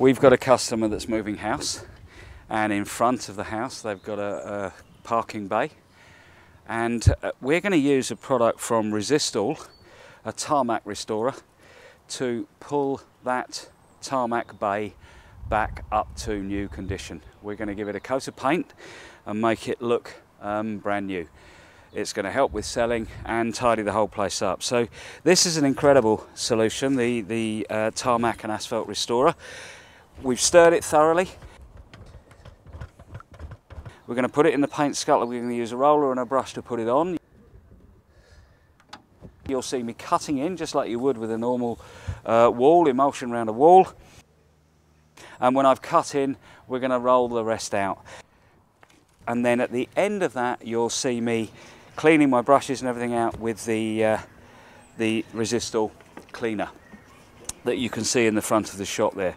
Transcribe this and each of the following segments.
We've got a customer that's moving house, and in front of the house they've got a, a parking bay, and uh, we're going to use a product from Rizistal, a tarmac restorer, to pull that tarmac bay back up to new condition. We're going to give it a coat of paint and make it look um, brand new. It's going to help with selling and tidy the whole place up. So this is an incredible solution, the, the uh, tarmac and asphalt restorer. We've stirred it thoroughly. We're going to put it in the paint scuttle. We're going to use a roller and a brush to put it on. You'll see me cutting in just like you would with a normal uh, wall, emulsion around a wall. And when I've cut in, we're going to roll the rest out. And then at the end of that, you'll see me cleaning my brushes and everything out with the, uh, the Rizistal cleaner that you can see in the front of the shot there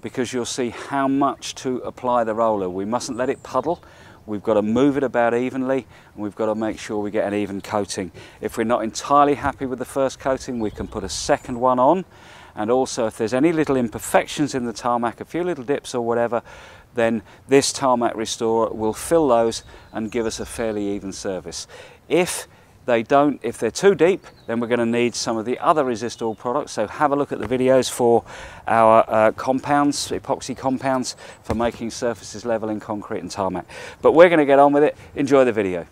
because you'll see how much to apply the roller. We mustn't let it puddle. We've got to move it about evenly and we've got to make sure we get an even coating. If we're not entirely happy with the first coating, we can put a second one on. And also if there's any little imperfections in the tarmac, a few little dips or whatever, then this tarmac restorer will fill those and give us a fairly even service. If they don't, if they're too deep, then we're going to need some of the other resist Rizistal products. So have a look at the videos for our uh, compounds, epoxy compounds for making surfaces level in concrete and tarmac. But we're going to get on with it. Enjoy the video.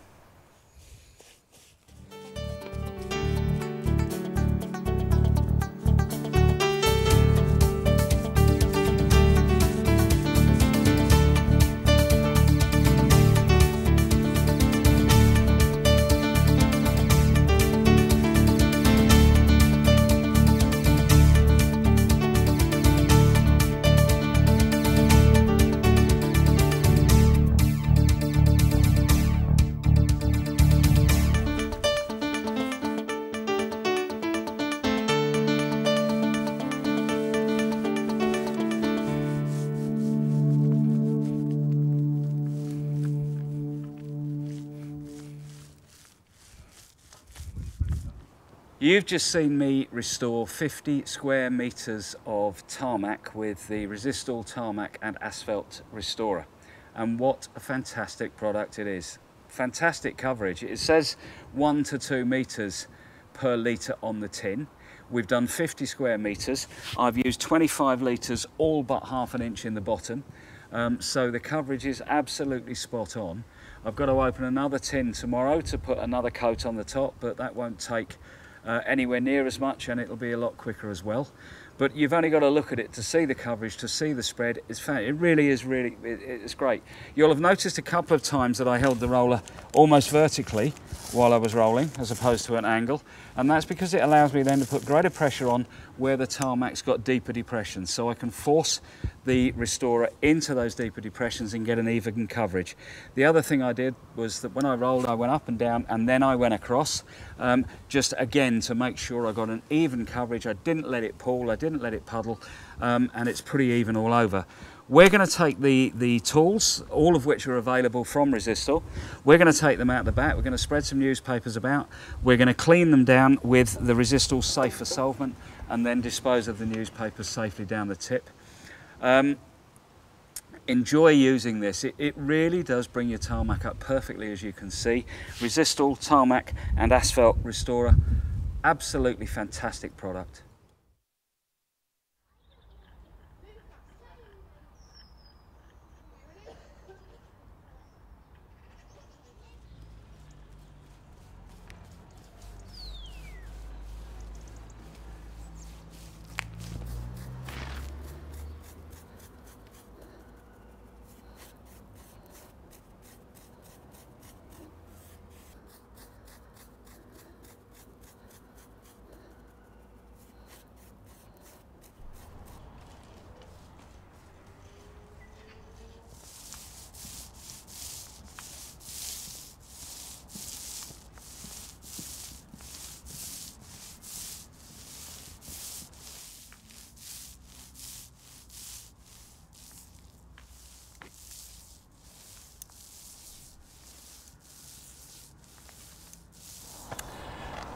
You've just seen me restore 50 square metres of tarmac with the Rizistal Tarmac and Asphalt Restorer. And what a fantastic product it is. Fantastic coverage. It says one to two metres per litre on the tin. We've done 50 square metres. I've used 25 litres, all but half an inch in the bottom. Um, so the coverage is absolutely spot on. I've got to open another tin tomorrow to put another coat on the top, but that won't take uh, anywhere near as much and it'll be a lot quicker as well. But you've only got to look at it to see the coverage, to see the spread. It's It really is really, it, it's great. You'll have noticed a couple of times that I held the roller almost vertically while I was rolling as opposed to an angle. And that's because it allows me then to put greater pressure on where the tarmac's got deeper depressions. So I can force the restorer into those deeper depressions and get an even coverage. The other thing I did was that when I rolled, I went up and down and then I went across, um, just again to make sure I got an even coverage. I didn't let it pull, I didn't let it puddle, um, and it's pretty even all over. We're going to take the, the tools, all of which are available from Rizistal. We're going to take them out the back. We're going to spread some newspapers about. We're going to clean them down with the Rizistal Safer Solvent and then dispose of the newspapers safely down the tip. Um, enjoy using this. It, it, really does bring your tarmac up perfectly as you can see. Rizistal, tarmac and asphalt restorer. Absolutely fantastic product.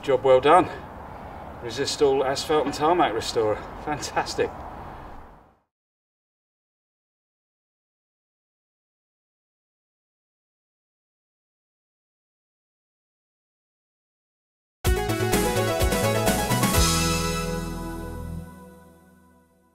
Job well done. Rizistal asphalt and tarmac restorer. Fantastic.